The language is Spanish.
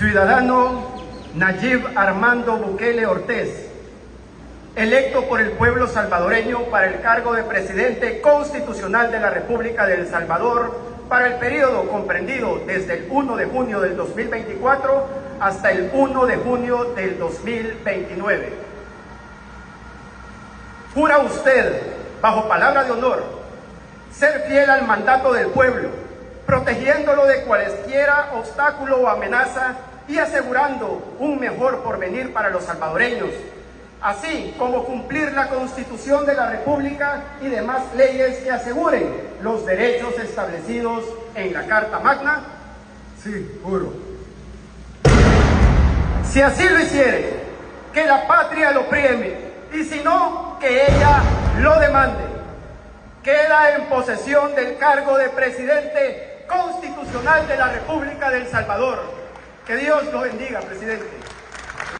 Ciudadano Nayib Armando Bukele Ortiz, electo por el pueblo salvadoreño para el cargo de presidente constitucional de la República de El Salvador para el periodo comprendido desde el 1 de junio del 2024 hasta el 1 de junio del 2029. Jura usted, bajo palabra de honor, ser fiel al mandato del pueblo, protegiéndolo de cualesquiera obstáculo o amenaza y asegurando un mejor porvenir para los salvadoreños, así como cumplir la Constitución de la República y demás leyes que aseguren los derechos establecidos en la Carta Magna? Sí, juro. Si así lo hiciere, que la patria lo prieme, y si no, que ella lo demande. Queda en posesión del cargo de presidente constitucional de la República del Salvador. Que Dios lo bendiga, presidente.